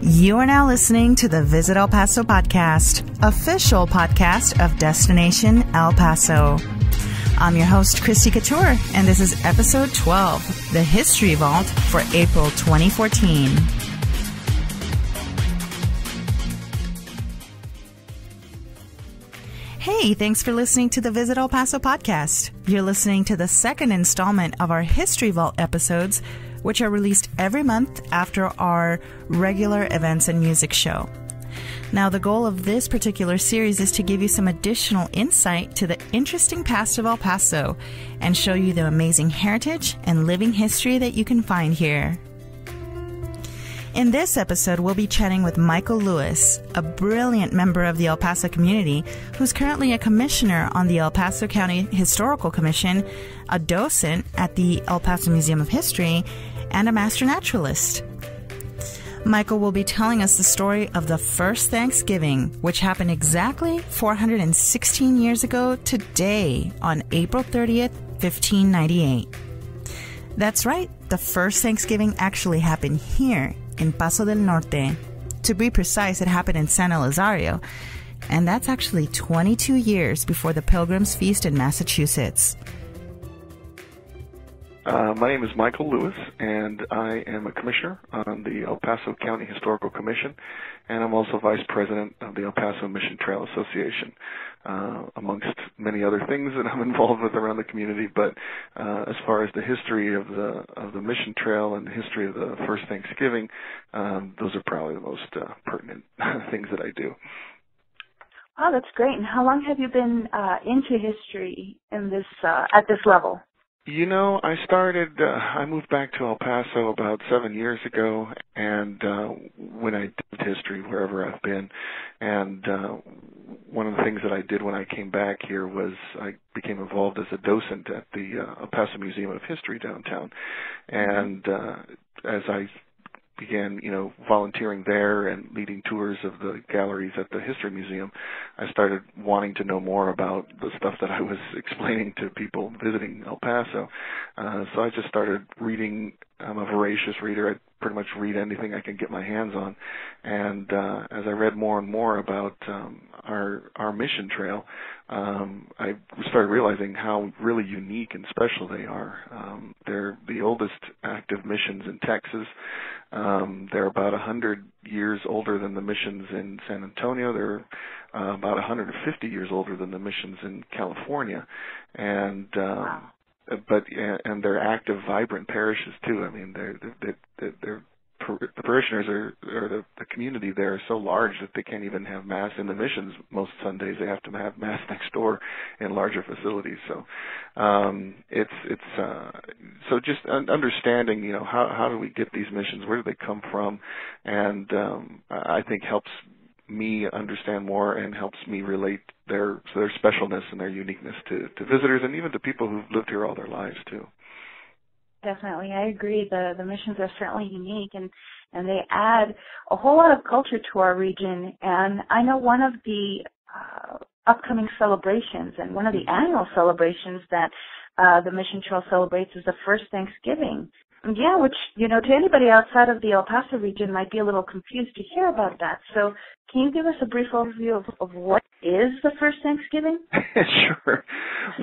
You are now listening to the Visit El Paso podcast, official podcast of Destination El Paso. I'm your host, Christy Couture, and this is episode 12, the History Vault for April 2014. Hey, thanks for listening to the Visit El Paso podcast. You're listening to the second installment of our History Vault episodes which are released every month after our regular events and music show. Now, the goal of this particular series is to give you some additional insight to the interesting past of El Paso and show you the amazing heritage and living history that you can find here. In this episode, we'll be chatting with Michael Lewis, a brilliant member of the El Paso community who's currently a commissioner on the El Paso County Historical Commission, a docent at the El Paso Museum of History, and a master naturalist. Michael will be telling us the story of the first Thanksgiving, which happened exactly 416 years ago today on April 30th, 1598. That's right, the first Thanksgiving actually happened here in Paso del Norte. To be precise, it happened in San Elizario, and that's actually 22 years before the Pilgrims' Feast in Massachusetts. Uh, my name is Michael Lewis, and I am a commissioner on the El Paso County Historical Commission, and I'm also vice president of the El Paso Mission Trail Association, uh, amongst many other things that I'm involved with around the community. But uh, as far as the history of the of the Mission Trail and the history of the first Thanksgiving, um, those are probably the most uh, pertinent things that I do. Oh, that's great. And how long have you been uh, into history in this uh, at this level? You know, I started, uh, I moved back to El Paso about seven years ago, and uh, when I did history wherever I've been, and uh, one of the things that I did when I came back here was I became involved as a docent at the uh, El Paso Museum of History downtown, and uh, as I began, you know, volunteering there and leading tours of the galleries at the History Museum, I started wanting to know more about the stuff that I was explaining to people visiting El Paso. Uh, so I just started reading. I'm a voracious reader. I pretty much read anything I can get my hands on. And uh, as I read more and more about um, our our mission trail, um, I started realizing how really unique and special they are. Um, they're the oldest active missions in Texas. Um, they're about 100 years older than the missions in San Antonio. They're uh, about 150 years older than the missions in California, and uh, but and they're active, vibrant parishes too. I mean, they're they're, they're the parishioners are or the, the community there is so large that they can't even have mass in the missions most Sundays. They have to have mass next door in larger facilities. So um, it's it's uh, so just understanding you know how how do we get these missions? Where do they come from? And um, I think helps me understand more and helps me relate their their specialness and their uniqueness to to visitors and even to people who've lived here all their lives too. Definitely, I agree. The the missions are certainly unique, and and they add a whole lot of culture to our region. And I know one of the uh, upcoming celebrations and one of the annual celebrations that uh, the Mission Trail celebrates is the first Thanksgiving. Yeah, which, you know, to anybody outside of the El Paso region might be a little confused to hear about that. So can you give us a brief overview of, of what is the first Thanksgiving? sure.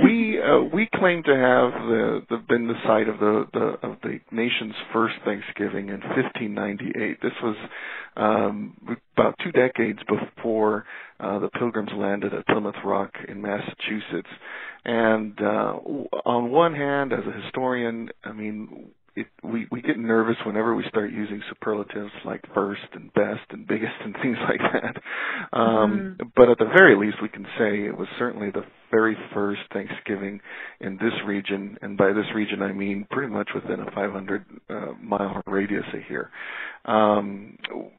We uh, we claim to have the, the been the site of the, the of the nation's first Thanksgiving in 1598. This was um, about two decades before uh, the Pilgrims landed at Plymouth Rock in Massachusetts. And uh, on one hand, as a historian, I mean, it, we we get nervous whenever we start using superlatives like first and best and biggest and things like that. Um, mm-hmm. But at the very least, we can say it was certainly the very first Thanksgiving in this region, and by this region I mean pretty much within a 500 uh, mile radius of here. Um,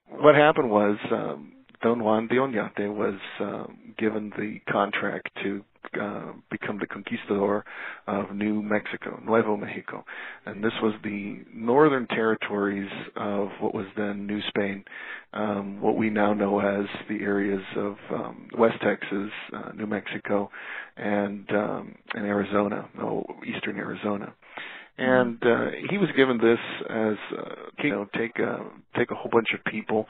what happened was. Um, Don Juan de Oñate was uh, given the contract to uh, become the conquistador of New Mexico, Nuevo Mexico. And this was the northern territories of what was then New Spain, um, what we now know as the areas of um, West Texas, uh, New Mexico, and, um, and Arizona, no, eastern Arizona. And uh, he was given this as uh, you know, take a take a whole bunch of people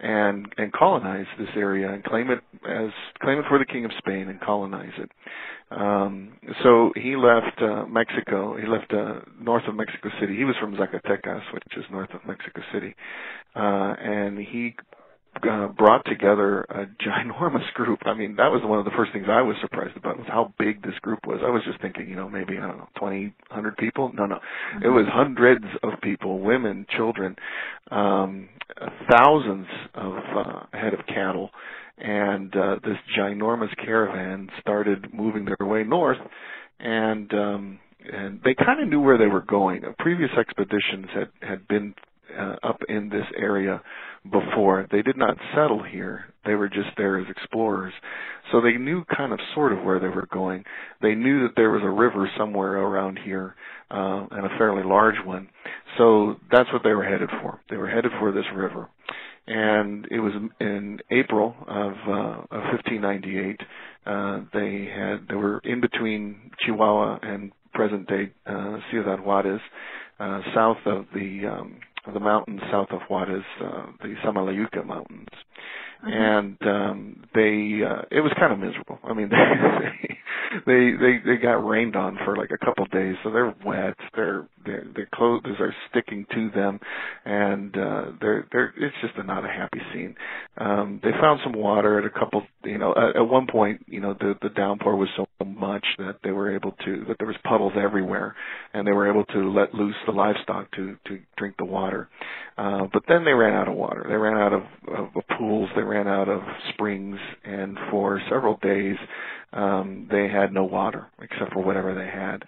and and colonize this area and claim it as claim it for the king of Spain and colonize it. Um, so he left uh, Mexico. He left uh, north of Mexico City. He was from Zacatecas, which is north of Mexico City, uh, and he uh, brought together a ginormous group. I mean, that was one of the first things I was surprised about was how big this group was. I was just thinking, you know, maybe I don't know, twenty, hundred people. No, no, mm-hmm. it was hundreds of people, women, children, um, thousands of uh, head of cattle, and uh, this ginormous caravan started moving their way north, and um, and they kind of knew where they were going. Previous expeditions had had been uh, up in this area before. They did not settle here. They were just there as explorers. So they knew kind of sort of where they were going. They knew that there was a river somewhere around here, uh, and a fairly large one. So that's what they were headed for. They were headed for this river. And it was in April of, uh, of 1598. Uh, they had they were in between Chihuahua and present day uh, Ciudad Juarez, uh, south of the um, the mountains south of Juarez, uh, the Samalayuca Mountains, mm-hmm. and um, they uh, it was kind of miserable. I mean, they, they they they got rained on for like a couple of days, so they're wet. Their their their clothes are sticking to them, and uh, they're they're it's just a, not a happy scene. Um, they found some water at a couple. You know, at, at one point, you know, the the downpour was so much that they were able to that there was puddles everywhere, and they were able to let loose the livestock to to drink the water. Uh, but then they ran out of water. They ran out of, of, pools. They ran out of springs, and for several days um, they had no water except for whatever they had.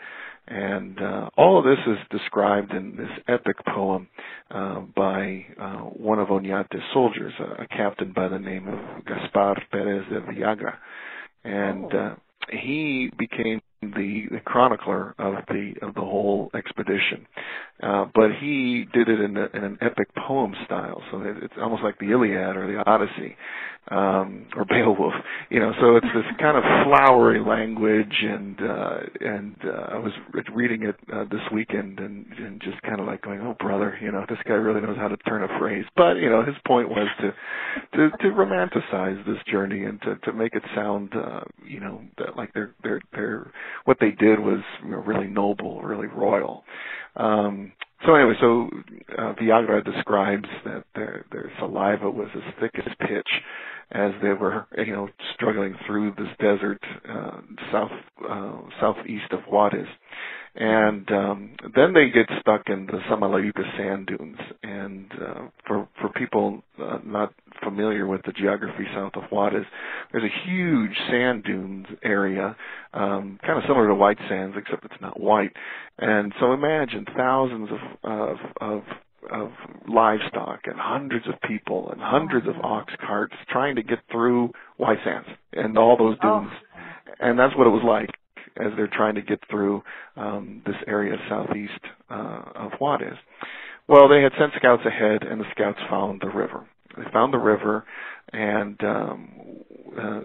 And uh, all of this is described in this epic poem uh, by uh, one of Oñate's soldiers, a, a, captain by the name of Gaspar Perez de Villagra. And uh, he became the, the chronicler of the of the whole expedition, uh, but he did it in, a, in an epic poem style. So it, it's almost like the Iliad or the Odyssey, um, or Beowulf. You know, so it's this kind of flowery language, and uh, and uh, I was reading it uh, this weekend, and, and just kind of like going, oh brother, you know, this guy really knows how to turn a phrase. But you know, his point was to to to romanticize this journey and to to make it sound, uh, you know, like they're they're they're what they did was you know, really noble, really royal. Um, so anyway, so uh, Villagra describes that their their saliva was as thick as pitch as they were, you know, struggling through this desert uh, south uh, southeast of Juarez. And um, then they get stuck in the Samalayuca sand dunes. And uh, for for people uh, not familiar with the geography south of Juarez, there's a huge sand dunes area, um, kind of similar to white sands, except it's not white. And so imagine thousands of of, of of livestock and hundreds of people and hundreds of ox carts trying to get through white sands and all those oh. dunes. Oh. And that's what it was like as they're trying to get through um, this area southeast uh, of Juarez. Well, they had sent scouts ahead, and the scouts found the river. They found the river, and um, uh,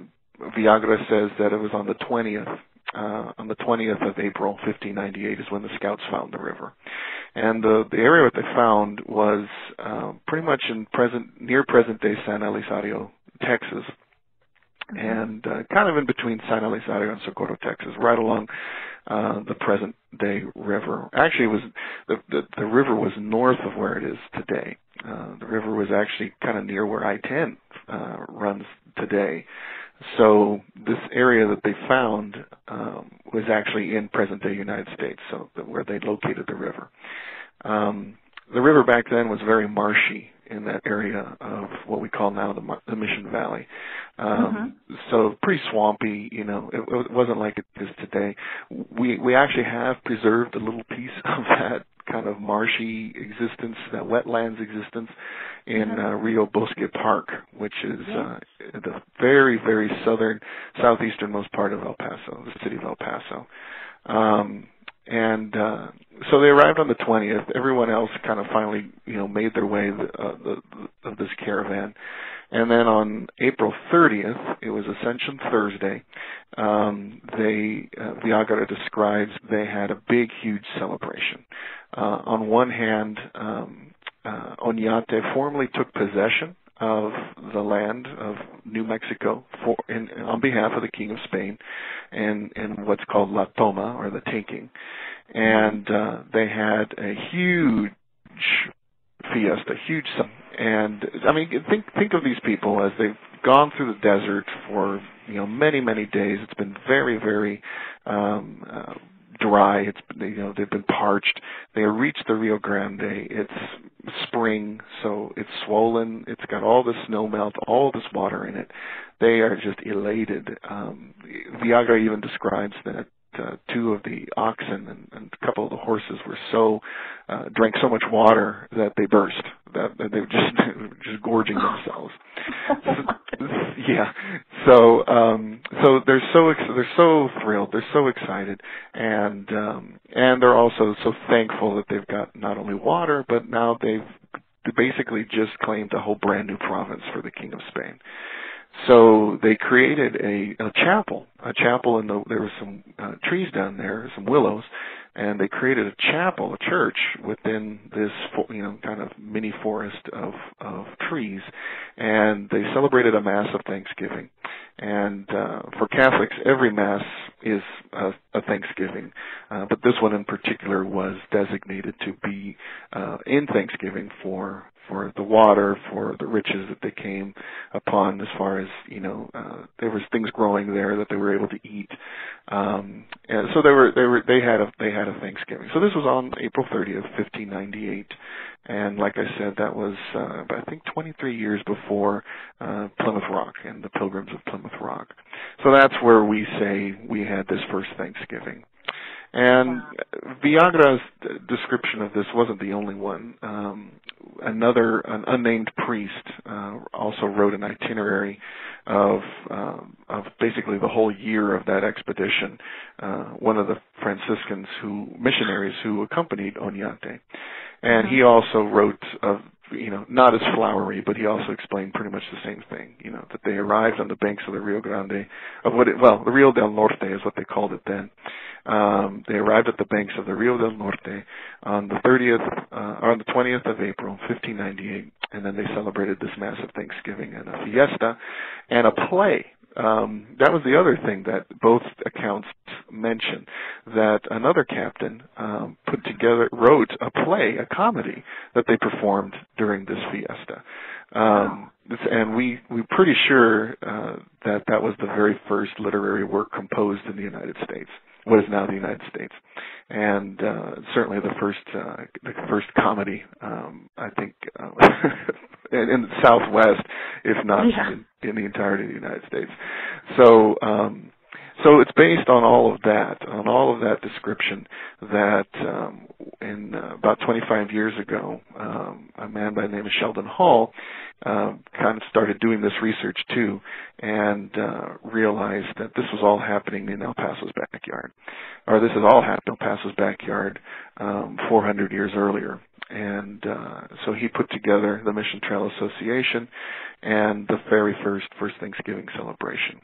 Villagra says that it was on the 20th. Uh, on the 20th of April, 1598, is when the scouts found the river, and the the area that they found was uh, pretty much in present near present day San Elizario, Texas. And uh, kind of in between San Elizario and Socorro, Texas, right along uh, the present day river. Actually, it was the, the the river was north of where it is today. Uh, the river was actually kind of near where I-10 uh, runs today. So this area that they found um, was actually in present-day United States, so where they located the river. Um, the river back then was very marshy in that area of what we call now the, the Mission Valley. Um, mm-hmm. So pretty swampy, you know. It, it wasn't like it is today. We we actually have preserved a little piece of that kind of marshy existence, that wetlands existence, in mm-hmm. uh, Rio Bosque Park, which is uh, the very very southern southeasternmost part of El Paso, the city of El Paso. Um, and uh, so they arrived on the 20th. Everyone else kind of finally, you know, made their way uh, the, of this caravan. And then on April 30th, it was Ascension Thursday. Um, they uh, describes they had a big, huge celebration. Uh, on one hand, um, uh, Oñate formally took possession of the land of New Mexico for in, on behalf of the King of Spain, and in what's called La Toma or the taking, and uh, they had a huge fiesta, huge. Sum. And I mean, think think of these people as they've gone through the desert for you know many many days. It's been very very um, uh, dry. It's you know they've been parched. They reached the Rio Grande. It's spring, so it's swollen. It's got all the snow melt, all this water in it. They are just elated. Um, Villagra even describes that uh, two of the oxen and, and a couple of the horses were so uh, drank so much water that they burst. That, they were just just gorging themselves. yeah. So um, so they're so ex- they're so thrilled. They're so excited, and um, and they're also so thankful that they've got not only water, but now they've basically just claimed a whole brand new province for the King of Spain. So they created a, a chapel, a chapel, and the, there were some uh, trees down there, some willows, and they created a chapel, a church within this, you know, kind of mini forest of of trees, and they celebrated a mass of Thanksgiving. And uh, for Catholics, every mass is a, a Thanksgiving, uh, but this one in particular was designated to be uh, in Thanksgiving for for the water, for the riches that they came upon as far as, you know, uh, there was things growing there that they were able to eat. Um, and so they were, they were, they had a, they had a Thanksgiving. So this was on April 30th, 1598. And like I said, that was, uh, I think 23 years before, uh, Plymouth Rock and the Pilgrims of Plymouth Rock. So that's where we say we had this first Thanksgiving. And Villagra's description of this wasn't the only one. Um, another, an unnamed priest, uh, also wrote an itinerary of um, of basically the whole year of that expedition. Uh, one of the Franciscans who missionaries who accompanied Oñate, and he mm-hmm. also wrote of you know, not as flowery, but he also explained pretty much the same thing. You know, that they arrived on the banks of the Rio Grande, of what it, well, the Rio del Norte is what they called it then. Um, they arrived at the banks of the Rio del Norte on the 30th, uh, or on the 20th of April, 1598, and then they celebrated this massive Thanksgiving and a fiesta and a play um, that was the other thing that both accounts mention that another captain um, put together wrote a play, a comedy that they performed during this fiesta. Um, and we we're pretty sure uh, that that was the very first literary work composed in the United States, what is now the United States, and uh, certainly the first uh, the first comedy. Um, I think uh, in, in the Southwest, if not yeah. in, in, the entirety of the United States. So, um, so it's based on all of that, on all of that description. That um, in uh, about 25 years ago, um, a man by the name of Sheldon Hall uh, kind of started doing this research too, and uh, realized that this was all happening in El Paso's backyard, or this is all happening in El Paso's backyard um, 400 years earlier and uh, so he put together the Mission Trail Association and the very first first Thanksgiving celebration.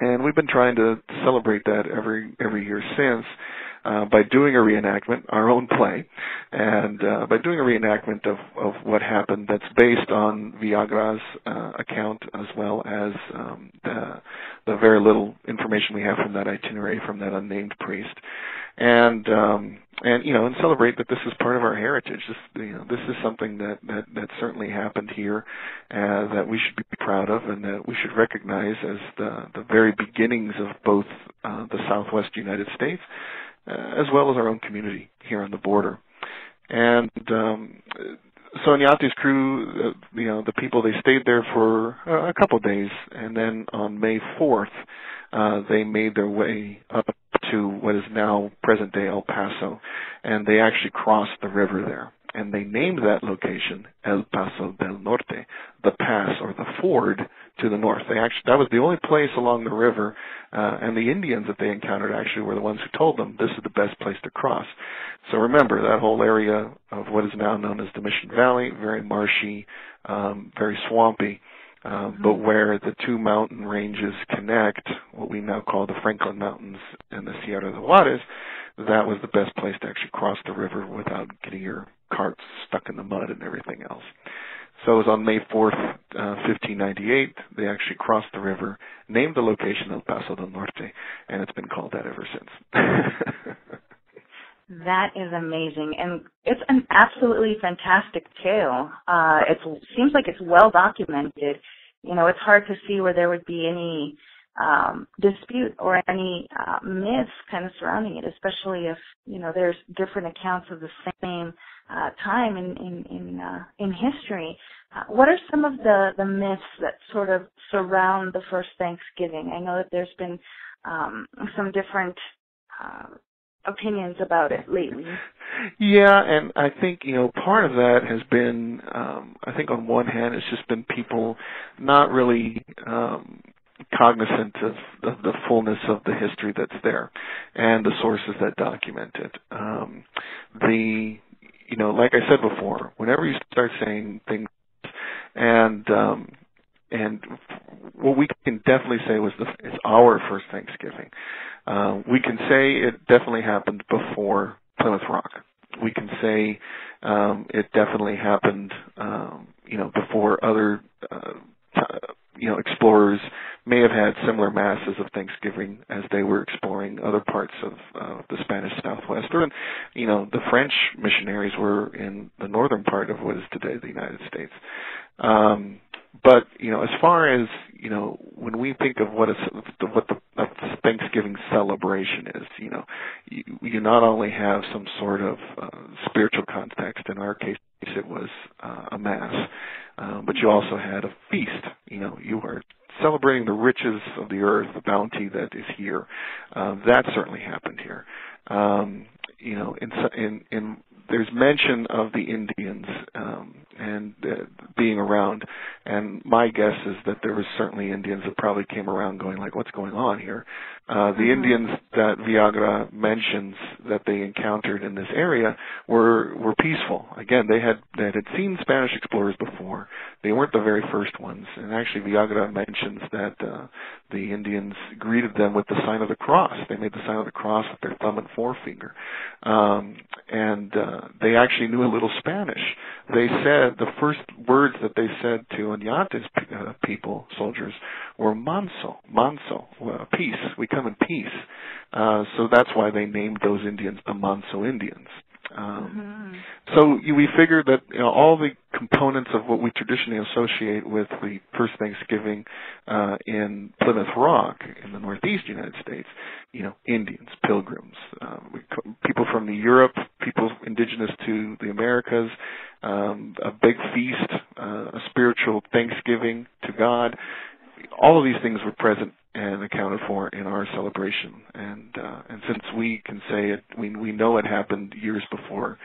And we've been trying to celebrate that every every year since uh, by doing a reenactment, our own play, and uh, by doing a reenactment of, of what happened that's based on Villagra's uh, account as well as um, the, the very little information we have from that itinerary from that unnamed priest. And um and you know and celebrate that this is part of our heritage. This you know this is something that that that certainly happened here uh, that we should be proud of and that we should recognize as the the very beginnings of both uh, the southwest united states as well as our own community here on the border. And um so Oñate's crew, uh, you know, the people they stayed there for uh, a couple of days, and then on May 4th, uh, they made their way up to what is now present day El Paso, and they actually crossed the river there. And they named that location El Paso del Norte, the pass or the ford to the north. They actually that was the only place along the river, uh, and the Indians that they encountered actually were the ones who told them this is the best place to cross. So remember that whole area of what is now known as the Mission Valley, very marshy, um, very swampy. Uh, but where the two mountain ranges connect, what we now call the Franklin Mountains and the Sierra de Juarez, that was the best place to actually cross the river without getting your carts stuck in the mud and everything else. So it was on May 4th, uh, 1598, they actually crossed the river, named the location El Paso del Norte, and it's been called that ever since. that is amazing, and it's an absolutely fantastic tale. Uh, it seems like it's well documented. You know, it's hard to see where there would be any um, dispute or any uh, myths kind of surrounding it, especially if you know there's different accounts of the same uh, time in in in, uh, in history. Uh, what are some of the the myths that sort of surround the first Thanksgiving? I know that there's been um, some different uh, opinions about it lately. Yeah, and I think you know part of that has been, um, I think on one hand, it's just been people not really um, cognizant of, the fullness of the history that's there and the sources that document it. Um, the you know, like I said before, whenever you start saying things, and um, and what we can definitely say was the it's our first Thanksgiving. Uh, we can say it definitely happened before Plymouth Rock. We can say um, it definitely happened, um, you know, before other uh, you know, explorers may have had similar masses of Thanksgiving as they were exploring other parts of uh, the Spanish Southwest. Or, you know, the French missionaries were in the northern part of what is today the United States. Um, but you know, as far as you know, when we think of what is what the Thanksgiving celebration is, you know, you, you not only have some sort of uh, spiritual context. In our case, it was uh, a mass um, but you also had a feast. You know, you were celebrating the riches of the earth, the bounty that is here. Um, that certainly happened here. Um, you know, in, in, in there's mention of the Indians um, and uh, being around, and my guess is that there was certainly Indians that probably came around going like, "What's going on here?" Uh, the mm-hmm. Indians that Villagra mentions that they encountered in this area were were peaceful. Again, they had they had seen Spanish explorers before. They weren't the very first ones, and actually Villagra mentions that uh, the Indians greeted them with the sign of the cross. They made the sign of the cross with their thumb and forefinger, um, and uh, they actually knew a little Spanish. They said the first words that they said to Oñate's uh, people, soldiers, were "manso, manso, uh, peace." We come in peace. Uh, so that's why they named those Indians the Manso Indians. Um, mm-hmm. So you, we figured that you know, all the components of what we traditionally associate with the first Thanksgiving uh, in Plymouth Rock in the Northeast United States, you know, Indians, pilgrims, uh, we, people from the Europe, people indigenous to the Americas, um, a big feast, uh, a spiritual Thanksgiving to God. All of these things were present and accounted for in our celebration. And uh, and since we can say it, we we know it happened years before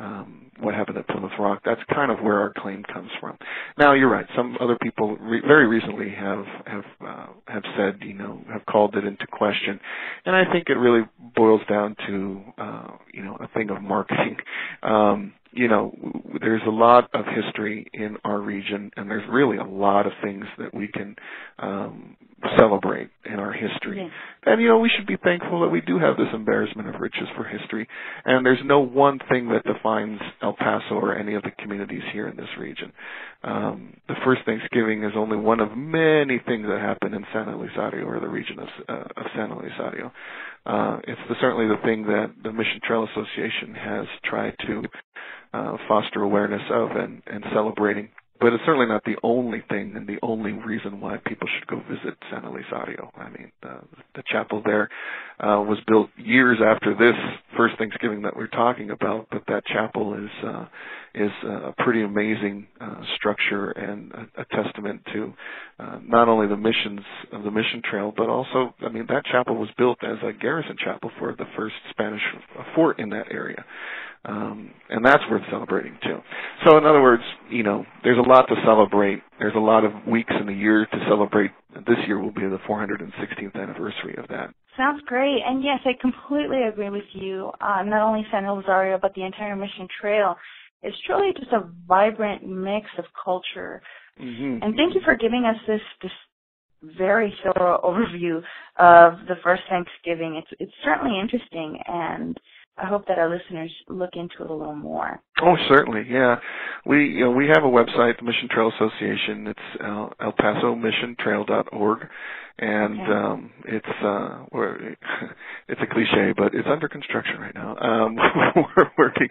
um, what happened at Plymouth Rock. That's kind of where our claim comes from. Now you're right. Some other people re- very recently have have uh, have said you know have called it into question, and I think it really boils down to uh, you know a thing of marketing. Um, you know, there's a lot of history in our region, and there's really a lot of things that we can um, celebrate in our history. And you know, we should be thankful that we do have this embarrassment of riches for history. And there's no one thing that defines El Paso or any of the communities here in this region. Um, the first Thanksgiving is only one of many things that happen in San Elizario or the region of, uh, of San Elizario. Uh, it's the, certainly the thing that the Mission Trail Association has tried to uh, foster awareness of and, and celebrating but it's certainly not the only thing and the only reason why people should go visit San Elizario. I mean, uh, the chapel there uh, was built years after this first Thanksgiving that we're talking about, but that chapel is uh, is a pretty amazing uh, structure and a, a testament to uh, not only the missions of the mission trail, but also, I mean, that chapel was built as a garrison chapel for the first Spanish fort in that area. Um, and that's worth celebrating too. So in other words, you know, there's a lot to celebrate. There's a lot of weeks in the year to celebrate. This year will be the 416th anniversary of that. Sounds great. And yes, I completely agree with you. Uh, not only San Rosario, but the entire Mission Trail. It's truly just a vibrant mix of culture. Mm-hmm. And thank you for giving us this, this very thorough overview of the first Thanksgiving. It's it's certainly interesting, and I hope that our listeners look into it a little more. Oh, certainly, yeah. We you know we have a website, the Mission Trail Association. It's uh, El Paso Mission Trail.org, and okay. um, it's uh, we're, it's a cliche, but it's under construction right now. Um, we're working.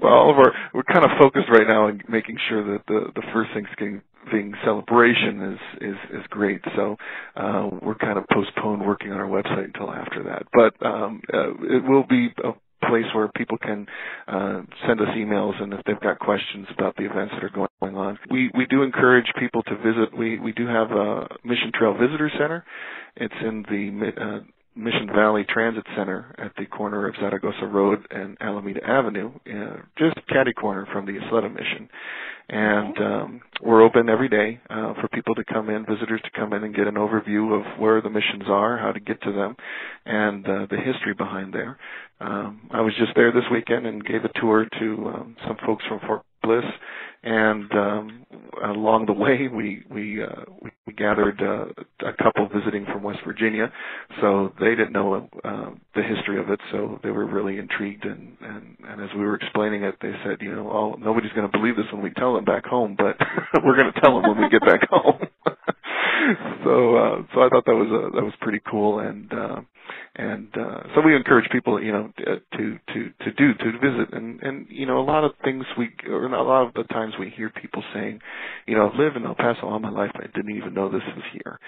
well, all of our we're kind of focused right now on making sure that the the first Thanksgiving celebration is is is great. So uh, we're kind of postponed working on our website until after that. But um, uh, it will be a place where people can uh, send us emails and if they've got questions about the events that are going on. We we do encourage people to visit. We we do have a Mission Trail Visitor Center. It's in the uh, Mission Valley Transit Center at the corner of Zaragoza Road and Alameda Avenue, uh, just catty corner from the Ysleta Mission. And um, we're open every day uh, for people to come in, visitors to come in and get an overview of where the missions are, how to get to them, and uh, the history behind there. Um, I was just there this weekend and gave a tour to um, some folks from Fort Bliss, and um, along the way we we uh, we, gathered uh, a couple visiting from West Virginia, so they didn't know uh, the history of it, so they were really intrigued, and and, and as we were explaining it, they said, you know, oh, nobody's going to believe this when we tell them back home, but we're going to tell them when we get back home. so uh, so I thought that was a, that was pretty cool, and uh, and uh, so we encourage people, you know, to to to do to visit, and and you know, a lot of things we or a lot of the times we hear people saying, you know, I've lived in El Paso all my life, I didn't even know this was here,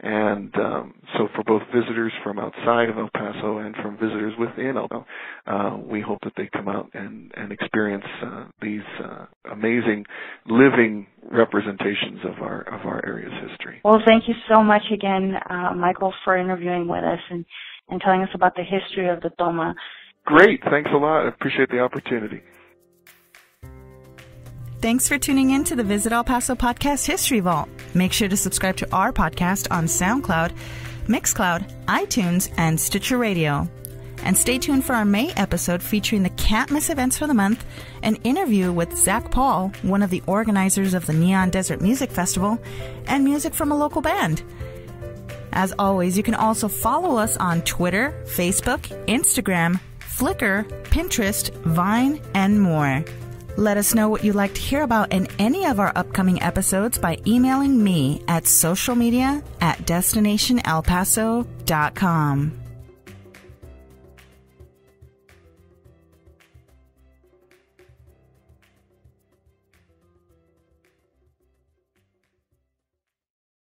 and um, so for both visitors from outside of El Paso and from visitors within El Paso, uh, we hope that they come out and and experience uh, these uh, amazing living representations of our of our area's history. Well, thank you so much again, uh, Michael, for interviewing with us. And and telling us about the history of the Toma. Great, thanks a lot. I appreciate the opportunity. Thanks for tuning in to the Visit El Paso Podcast History Vault. Make sure to subscribe to our podcast on SoundCloud, Mixcloud, iTunes, and Stitcher Radio. And stay tuned for our May episode featuring the can't miss events for the month, an interview with Zach Paul, one of the organizers of the Neon Desert Music Festival, and music from a local band. As always, you can also follow us on Twitter, Facebook, Instagram, Flickr, Pinterest, Vine, and more. Let us know what you'd like to hear about in any of our upcoming episodes by emailing me at socialmedia at destinationelpaso.com.